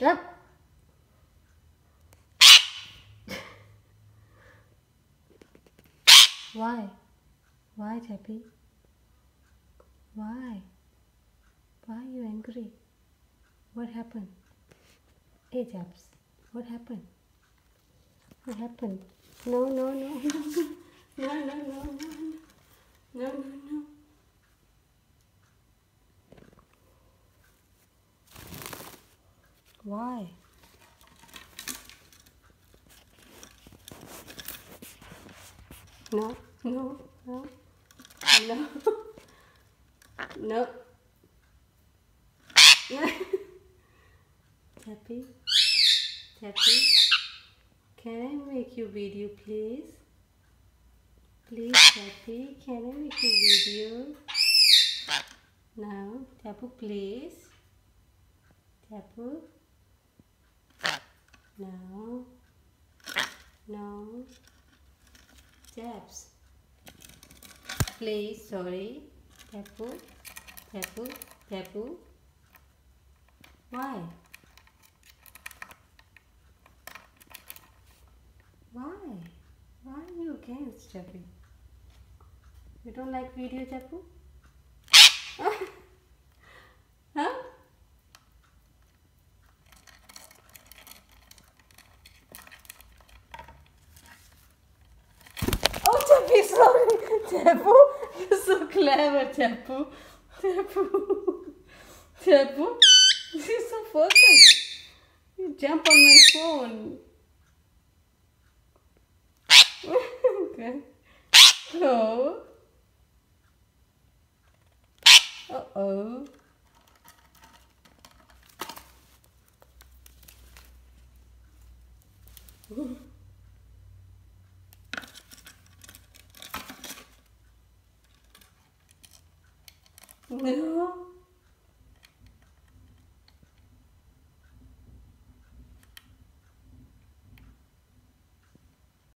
Yep. Why? Why, Chappie? Why? Why are you angry? What happened? Hey, Japs, what happened? What happened? No, no, no, no, no, no, no, no, no, no, no. Why? No, no, no, no, no. Tappy, Tappy, can I make you video, please? Please, Tappy, can I make you video? Now, Tapu, please. Tapu. No. No. Taps. Please, sorry. Tapu. Tapu. Tapu. Why? Why? Why are you against Tapu? You don't like video Tapu? Sorry. Tapu, you're so clever, Tapu. Tapu. Tapu, you're so focused. You jump on my phone. okay. Oh. Uh-oh. nữa